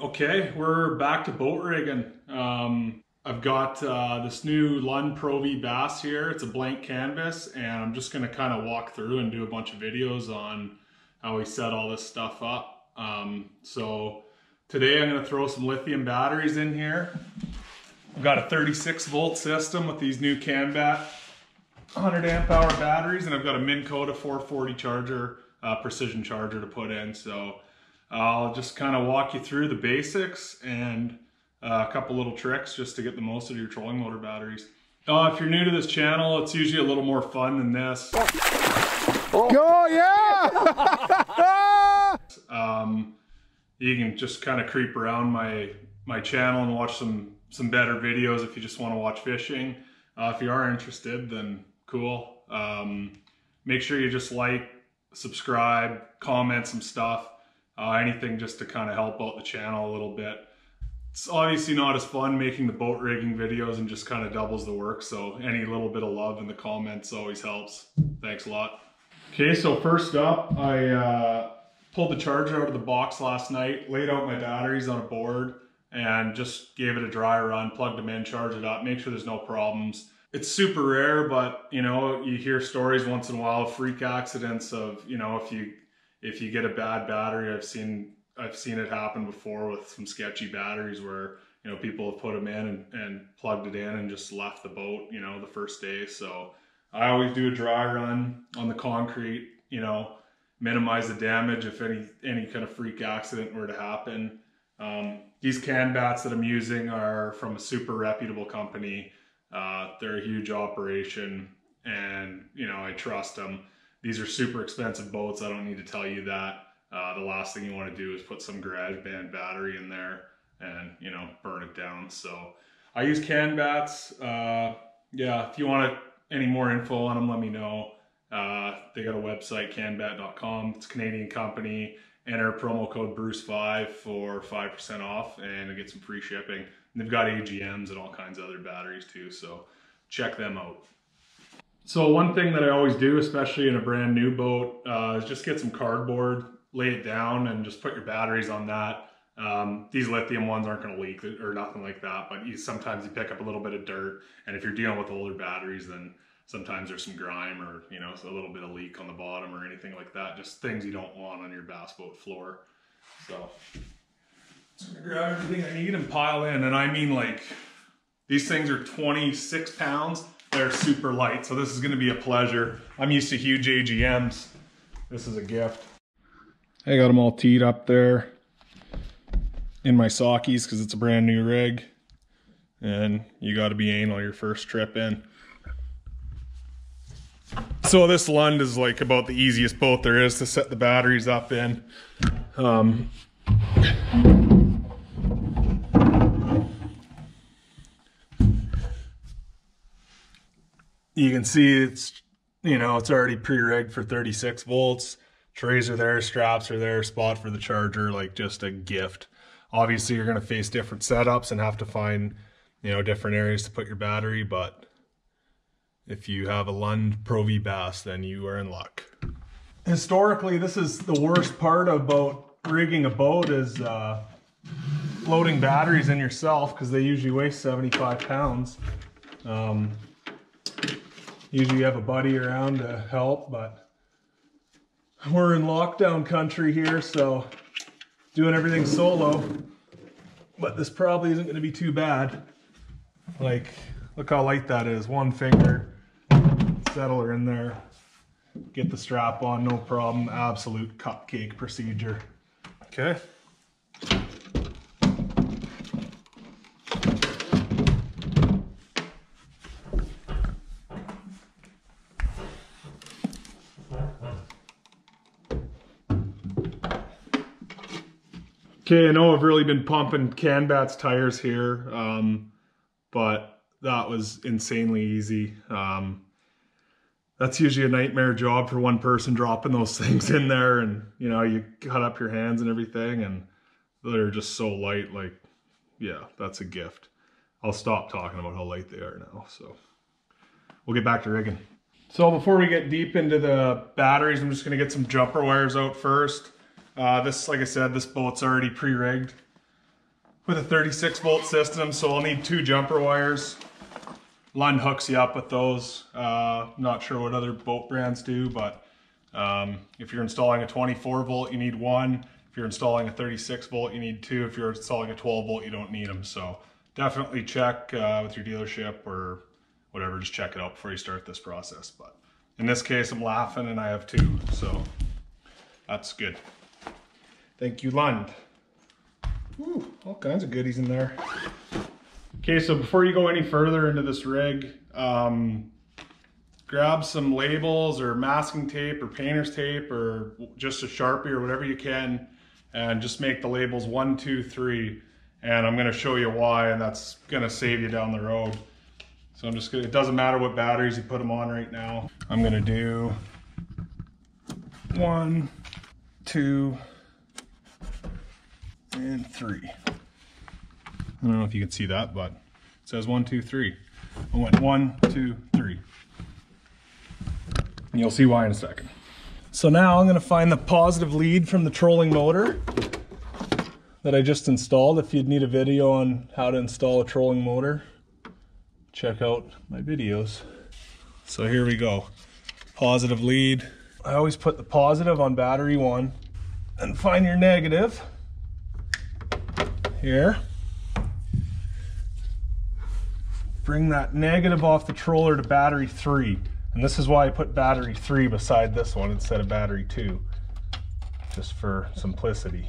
Okay, we're back to boat rigging. Um, I've got uh, this new Lund Pro V Bass here. It's a blank canvas and I'm just gonna kind of walk through and do a bunch of videos on how we set all this stuff up. Um, so today I'm gonna throw some lithium batteries in here. I've got a 36 volt system with these new CanBat 100 amp hour batteries and I've got a Minn Kota 440 charger, uh, precision charger to put in. So I'll just kind of walk you through the basics and uh, a couple little tricks just to get the most of your trolling motor batteries. Uh, if you're new to this channel, it's usually a little more fun than this. Oh, yeah! um, you can just kind of creep around my my channel and watch some some better videos if you just want to watch fishing. Uh, if you are interested, then cool. Um, make sure you just like, subscribe, comment some stuff, uh, anything just to kind of help out the channel a little bit it's obviously not as fun making the boat rigging videos and just kind of doubles the work. So any little bit of love in the comments always helps. Thanks a lot. Okay, so first up, I uh, pulled the charger out of the box last night, laid out my batteries on a board and just gave it a dry run, plugged them in, charged it up, make sure there's no problems. It's super rare, but you know, you hear stories once in a while of freak accidents of, you know, if you if you get a bad battery, I've seen I've seen it happen before with some sketchy batteries where you know people have put them in and, and plugged it in and just left the boat you know the first day. So I always do a dry run on the concrete you know minimize the damage if any any kind of freak accident were to happen. Um, these CanBats that I'm using are from a super reputable company. Uh, they're a huge operation and you know I trust them these are super expensive boats. I don't need to tell you that. Uh, the last thing you want to do is put some garage band battery in there and you know burn it down. So i use CanBats uh, yeah if you want any more info on them let me know. Uh, they got a website canbat.com it's a canadian company. Enter promo code bruce5 for 5% off and get some free shipping. And they've got agms and all kinds of other batteries too so check them out so one thing that I always do, especially in a brand new boat, uh, is just get some cardboard lay it down and just put your batteries on that. Um, these lithium ones aren't going to leak or nothing like that, but you, sometimes you pick up a little bit of dirt. And if you're dealing with older batteries, then sometimes there's some grime or, you know, a little bit of leak on the bottom or anything like that. Just things you don't want on your bass boat floor. So just gonna grab everything I need and pile in. And I mean like, these things are 26 pounds. They're super light. So this is gonna be a pleasure. I'm used to huge AGMs. This is a gift. I got them all teed up there in my sockies because it's a brand new rig. And you got to be anal your first trip in. So this Lund is like about the easiest boat there is to set the batteries up in. Um, you can see it's, you know, it's already pre-rigged for 36 volts trays are there, straps are there, spot for the charger, like just a gift. Obviously, you're going to face different setups and have to find, you know, different areas to put your battery, but if you have a Lund Pro V Bass, then you are in luck. Historically, this is the worst part about rigging a boat is uh, loading batteries in yourself because they usually weigh 75 pounds. Um, usually you have a buddy around to help, but we're in lockdown country here, so doing everything solo. But this probably isn't going to be too bad. Like, look how light that is. One finger, settler in there, get the strap on, no problem. Absolute cupcake procedure. Okay. Know I've really been pumping CanBat's tires here, um, but that was insanely easy. Um, that's usually a nightmare job for one person dropping those things in there and, you know, you cut up your hands and everything and they're just so light, like, yeah, that's a gift. I'll stop talking about how light they are now, so we'll get back to rigging. So before we get deep into the batteries, I'm just gonna get some jumper wires out first. Uh, this, like I said, this boat's already pre-rigged. with a 36 volt system, so I'll need two jumper wires. Lund hooks you up with those. Uh, not sure what other boat brands do, but um, if you're installing a 24 volt, you need one. If you're installing a 36 volt, you need two. If you're installing a 12 volt, you don't need them. So definitely check uh, with your dealership or whatever. Just check it out before you start this process. But in this case, I'm laughing and I have two, so that's good. Thank you, Lund. Ooh, all kinds of goodies in there. Okay, so before you go any further into this rig, um, grab some labels or masking tape or painter's tape or just a Sharpie or whatever you can and just make the labels one, two, three. And I'm gonna show you why and that's gonna save you down the road. So I'm just gonna, it doesn't matter what batteries you put them on right now. I'm gonna do one, two, and three. I don't know if you can see that, but it says one, two, three. I went one, two, three. And you'll see why in a second. So now I'm gonna find the positive lead from the trolling motor that I just installed. If you'd need a video on how to install a trolling motor, check out my videos. So here we go. Positive lead. I always put the positive on battery one and find your negative here. Bring that negative off the troller to battery three. And this is why I put battery three beside this one instead of battery two, just for simplicity.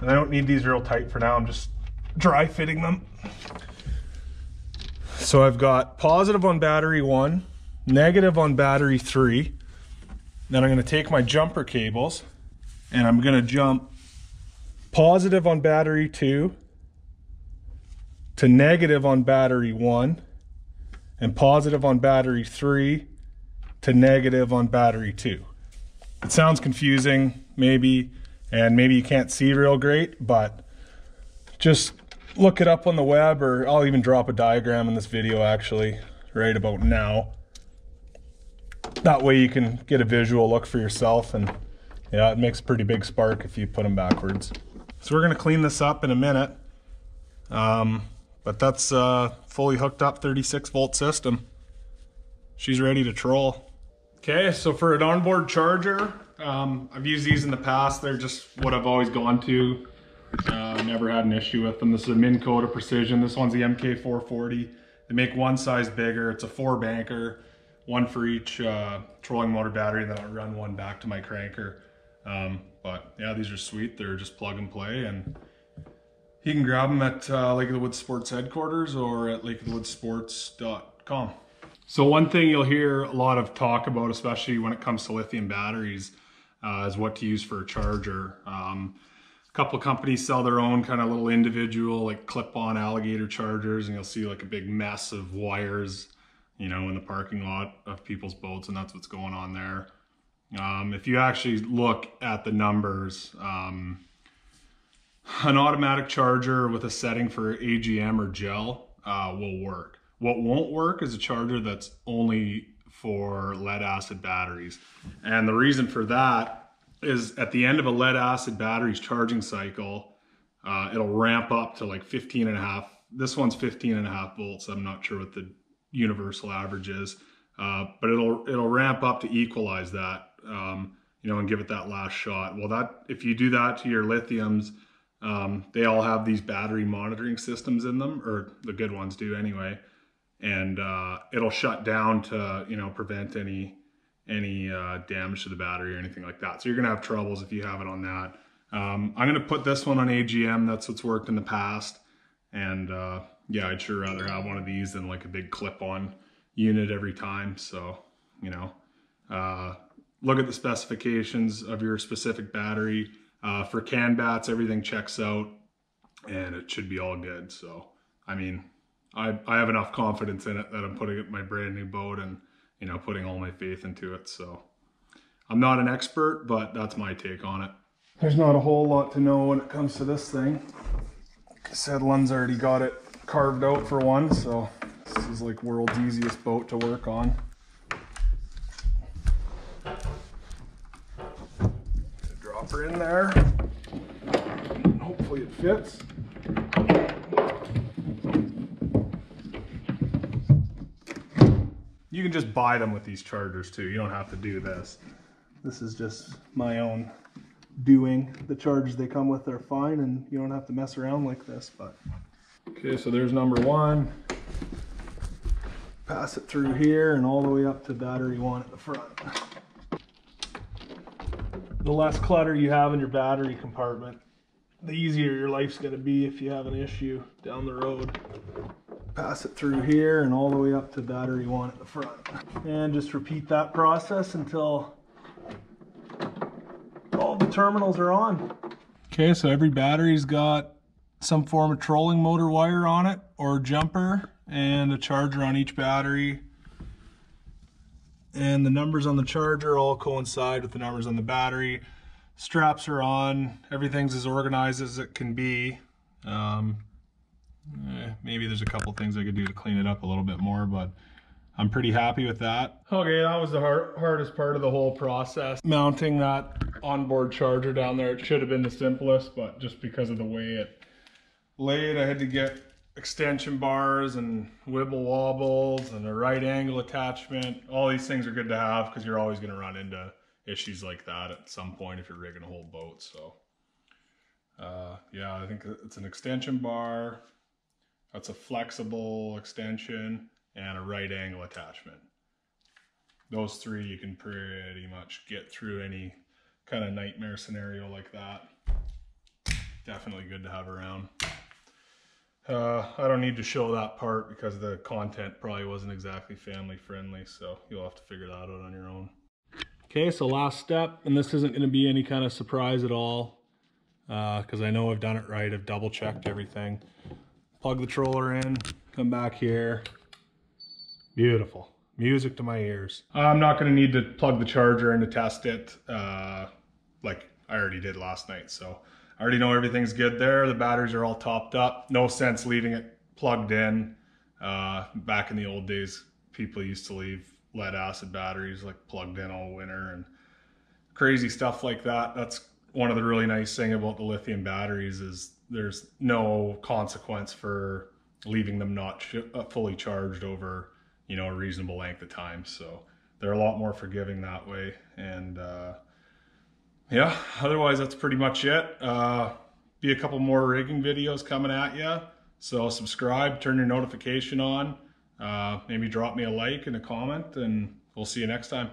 And I don't need these real tight for now. I'm just dry fitting them. So I've got positive on battery one, negative on battery three. Then I'm gonna take my jumper cables and I'm gonna jump positive on battery two, to negative on battery one and positive on battery three to negative on battery two. It sounds confusing, maybe, and maybe you can't see real great, but just look it up on the web or I'll even drop a diagram in this video actually right about now. That way you can get a visual look for yourself and yeah, it makes a pretty big spark if you put them backwards. So we're gonna clean this up in a minute. Um, but that's a fully hooked up 36 volt system. She's ready to troll. Okay, so for an onboard charger, um, I've used these in the past. They're just what I've always gone to. Uh, never had an issue with them. This is a Minn Kota Precision. This one's the MK440. They make one size bigger. It's a four banker, one for each uh, trolling motor battery. and Then I run one back to my cranker. Um, but yeah, these are sweet. They're just plug and play and you can grab them at uh, Lake of the Woods Sports headquarters or at lakeofthewoodssports.com. So one thing you'll hear a lot of talk about, especially when it comes to lithium batteries, uh, is what to use for a charger. Um, a couple companies sell their own kind of little individual, like clip-on alligator chargers, and you'll see like a big mess of wires, you know, in the parking lot of people's boats, and that's what's going on there. Um, if you actually look at the numbers, um, an automatic charger with a setting for AGM or gel uh, will work. What won't work is a charger that's only for lead acid batteries. And the reason for that is at the end of a lead acid battery's charging cycle, uh, it'll ramp up to like 15 and a half. This one's 15 and a half volts. I'm not sure what the universal average is, uh, but it'll it'll ramp up to equalize that, um, you know, and give it that last shot. Well, that if you do that to your lithiums, um, they all have these battery monitoring systems in them, or the good ones do anyway, and uh, it'll shut down to you know prevent any any uh, damage to the battery or anything like that. So you're gonna have troubles if you have it on that. Um, I'm gonna put this one on AGM. That's what's worked in the past, and uh, yeah, I'd sure rather have one of these than like a big clip-on unit every time. So you know, uh, look at the specifications of your specific battery uh, for CanBats, everything checks out and it should be all good. So, I mean, I, I have enough confidence in it that I'm putting it my brand new boat and, you know, putting all my faith into it. So I'm not an expert, but that's my take on it. There's not a whole lot to know when it comes to this thing. Like I said, Lund's already got it carved out for one, so this is like world's easiest boat to work on. in there. Hopefully it fits. You can just buy them with these chargers too. You don't have to do this. This is just my own doing. The chargers they come with are fine and you don't have to mess around like this. But Okay, so there's number one. Pass it through here and all the way up to battery one at the front. The less clutter you have in your battery compartment, the easier your life's gonna be if you have an issue down the road. Pass it through here and all the way up to battery one at the front. And just repeat that process until all the terminals are on. Okay, so every battery's got some form of trolling motor wire on it or jumper and a charger on each battery. And the numbers on the charger all coincide with the numbers on the battery. Straps are on, everything's as organized as it can be. Um, eh, maybe there's a couple things I could do to clean it up a little bit more, but I'm pretty happy with that. Okay, that was the hard, hardest part of the whole process. Mounting that onboard charger down there, it should have been the simplest, but just because of the way it laid, I had to get extension bars and wibble wobbles and a right angle attachment. All these things are good to have because you're always going to run into issues like that at some point if you're rigging a whole boat. So, uh, yeah, I think it's an extension bar. That's a flexible extension and a right angle attachment. Those three you can pretty much get through any kind of nightmare scenario like that. Definitely good to have around. Uh, I don't need to show that part because the content probably wasn't exactly family friendly, so you'll have to figure that out on your own. Okay, so last step, and this isn't going to be any kind of surprise at all because uh, I know I've done it right. I've double checked everything. Plug the troller in, come back here, Beautiful. Music to my ears. I'm not going to need to plug the charger in to test it uh, like I already did last night. So I already know everything's good there. The batteries are all topped up. No sense leaving it plugged in. Uh, back in the old days, people used to leave lead acid batteries like plugged in all winter and crazy stuff like that. That's one of the really nice thing about the lithium batteries is there's no consequence for leaving them not uh, fully charged over you know, a reasonable length of time. So they're a lot more forgiving that way. And uh, yeah, otherwise that's pretty much it. Uh, be a couple more rigging videos coming at you. So subscribe, turn your notification on, uh, maybe drop me a like and a comment, and we'll see you next time.